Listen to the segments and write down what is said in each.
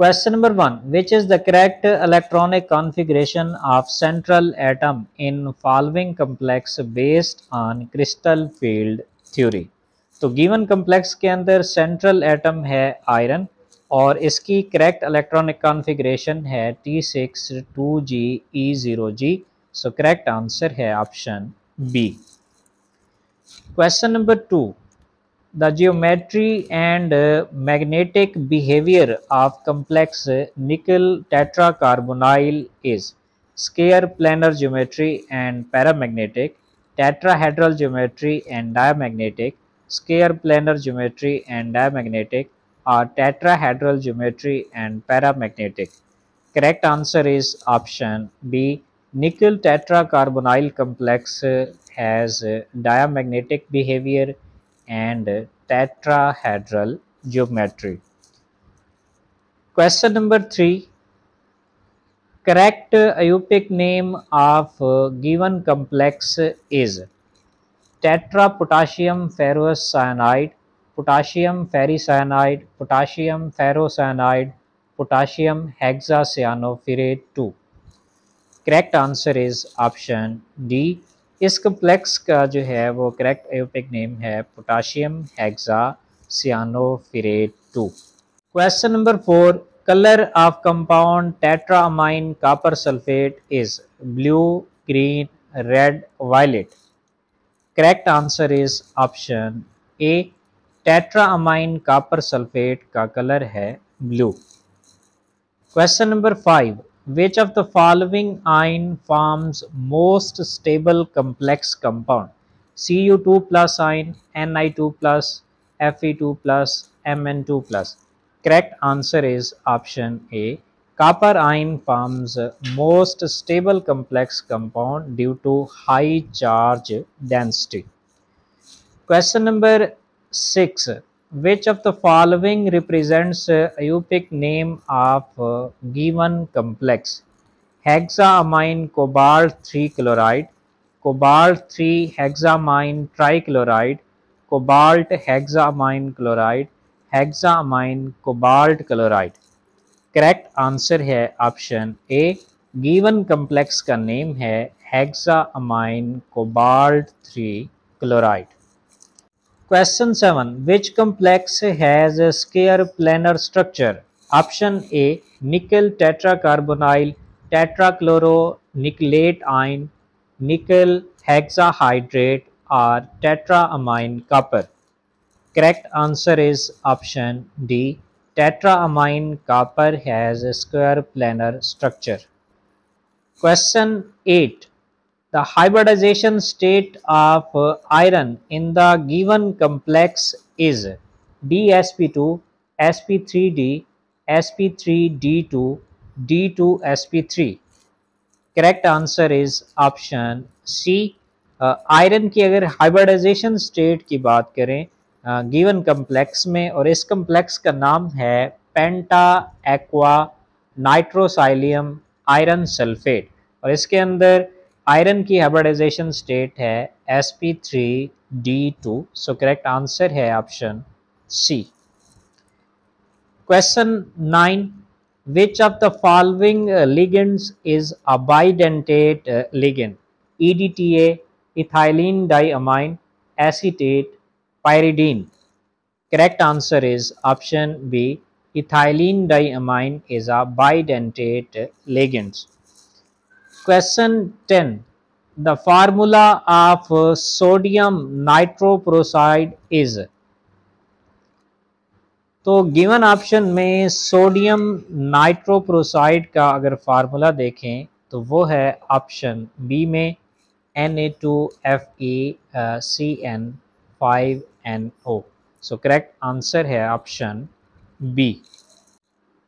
Question number one Which is the correct electronic configuration of central atom in following complex based on crystal field theory? तो given complex के अंदर central atom है iron और इसकी correct electronic configuration है T six two G E zero G so correct answer है option B question number two the geometry and uh, magnetic behavior of complex uh, nickel tetracarbonyl is square planar geometry and paramagnetic, tetrahedral geometry and diamagnetic, square planar geometry and diamagnetic or tetrahedral geometry and paramagnetic. Correct answer is option B. Nickel tetracarbonyl complex uh, has uh, diamagnetic behavior and tetrahedral geometry. Question number 3. Correct IUPAC name of given complex is tetra potassium ferrous cyanide, potassium ferricyanide, potassium ferrocyanide, potassium hexacyanoferrate 2. Correct answer is option D इस complex का जो है वो correct IUPAC name है potassium hexacyanoferrate two question number four colour of compound tetraammine copper sulphate is blue green red violet correct answer is option A tetraammine copper sulphate का colour है blue question number five Which of the following ion forms most stable complex compound? Cu2 plus ion, Ni2 plus, Fe2 plus, Mn2 plus. Correct answer is option A. Copper ion forms most stable complex compound due to high charge density. Question number 6. Which of the following represents a IUPAC name of given complex? Hexaamine cobalt 3 chloride, cobalt 3 hexamine trichloride, cobalt hexamine chloride, hexamine cobalt chloride. Correct answer है option A given complex का name है hexaammine cobalt three chloride Question 7. Which complex has a square planar structure? Option A. Nickel tetracarbonyl tetrachloronickelate ion, nickel hexahydrate or tetraamine copper. Correct answer is option D. Tetraamine copper has a square planar structure. Question 8. The hybridization state of uh, iron in the given complex is DsP2, sp3d, sp3d2, d2sp3. Correct answer is option C. Iron uh, की अगर hybridisation state की बात करें given uh, complex में और इस complex का नाम है penta aqua nitrosylium iron sulphate और इसके अंदर आयरन की हाइब्रिडाइजेशन स्टेट है S P three D two so correct answer है option C question nine which of the following ligands is a bidentate ligand E D T ethylene diamine acetate pyridine correct answer is option B ethylene diamine is a bidentate bidentate ligands Question 10. The formula of sodium nitroproside is तो given option में sodium nitroprusside का अगर formula देखें तो वो है option B में N A two F E C N five N O so correct answer है option B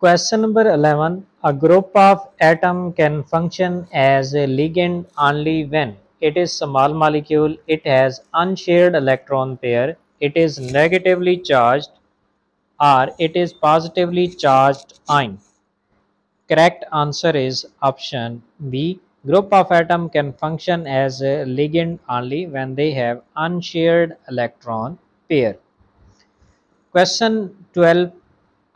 question number 11. A group of atom can function as a ligand only when it is small molecule, it has unshared electron pair, it is negatively charged or it is positively charged ion. Correct answer is option B. Group of atom can function as a ligand only when they have unshared electron pair. Question 12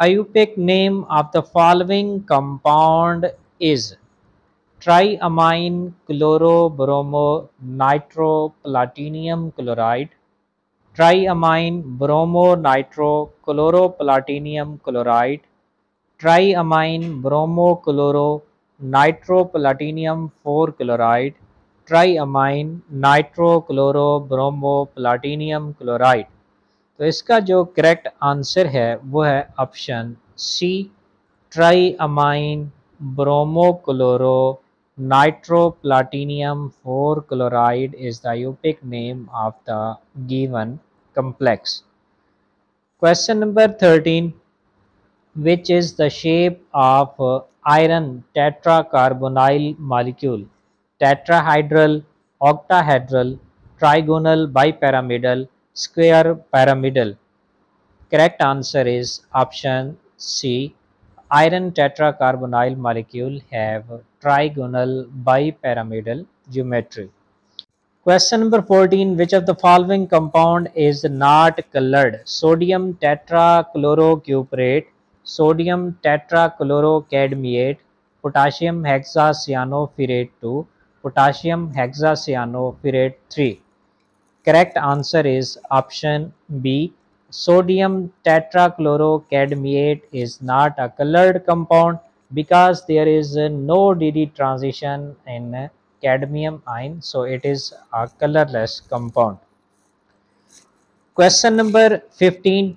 IUPAC name of the following compound is triamine chlorobromo nitroplatinium chloride triamine bromo nitro chloroplatinium chloride triamine bromo chloro nitroplatinium 4 chloride triamine nitro chloro bromo platinum chloride तो इसका जो correct answer है, वो है option C triammine bromo chloro nitro platinum four chloride is the IUPAC name of the given complex question number thirteen which is the shape of iron tetra carbonyl molecule tetrahedral octahedral trigonal bipyramidal square pyramidal correct answer is option c iron tetracarbonyl molecule have trigonal bipyramidal geometry Question number 14. Which of the following compound is not colored? Sodium tetrachlorocuprate, sodium tetrachlorocadmiate, potassium hexacyanoferrate 2, potassium hexacyanoferrate 3. Correct answer is option B. Sodium tetrachlorocadmiate is not a colored compound because there is no DD transition in cadmium ion so it is a colorless compound. Question number 15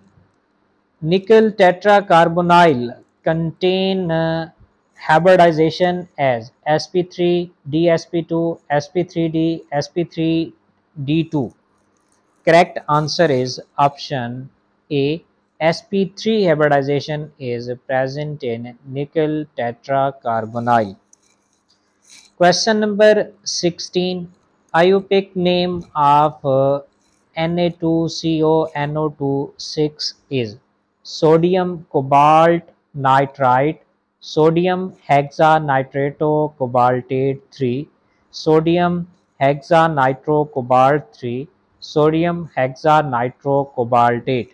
nickel tetracarbonyl contain uh, hybridization as sp3 dsp2 sp3d sp3d2 correct answer is option a sp3 hybridization is present in nickel tetracarbonyl Question number 16. IUPAC name of uh, Na2CO NO2 is sodium cobalt nitrite, sodium hexanitrato cobaltate 3, sodium hexanitro cobalt 3, sodium hexanitro cobaltate.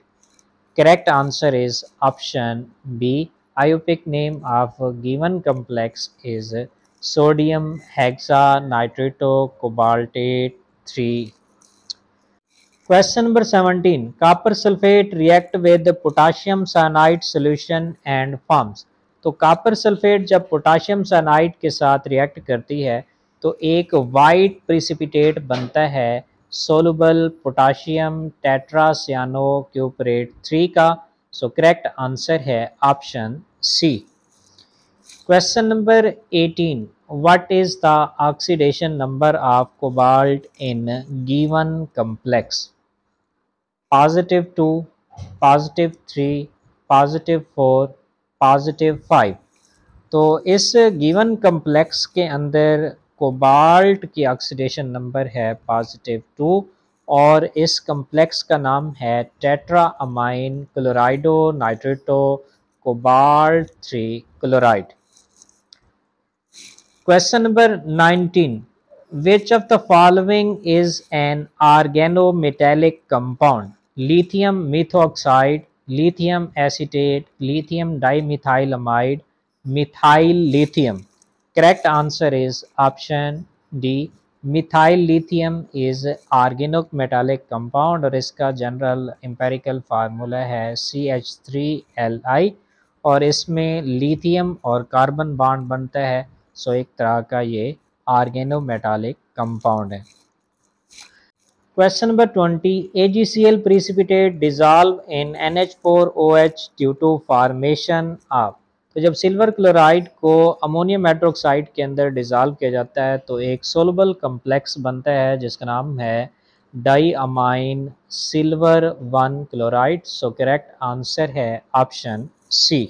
Correct answer is option B. IUPAC name of given complex is sodium hexanitratocobaltate 3 question number 17 copper sulfate react with potassium cyanide solution and forms तो copper sulphate जब potassium cyanide के साथ react करती है तो एक white precipitate बनता है soluble potassium tetracyano cuprate three का। सो करेक्ट आंसर है option C question number eighteen what is the oxidation number of cobalt in given complex positive two positive three positive four positive five तो इस given complex के अंदर cobalt की oxidation number है positive two और इस complex का नाम है tetra amine chlorido nitrato cobalt three chloride question number 19 which of the following is an organometallic compound lithium methoxide lithium acetate lithium dimethylamide methyl lithium Correct answer is option D. Methyl lithium is organic metallic compound और इसका general empirical formula है C H three L I और इसमें lithium और carbon bond बनता है। सो एक तरह का ये आर्गेनो मेटालिक कंपाउंड है। Question number twenty A G C L precipitate dissolve in N H four O H due to formation of तो जब सिल्वर क्लोराइड को अमोनियम हाइड्रोक्साइड के अंदर डिजॉल्व किया जाता है तो एक सोलबल कम्प्लेक्स बनता है, जिसका नाम है diammine silver one chloride so correct answer है ऑप्शन सी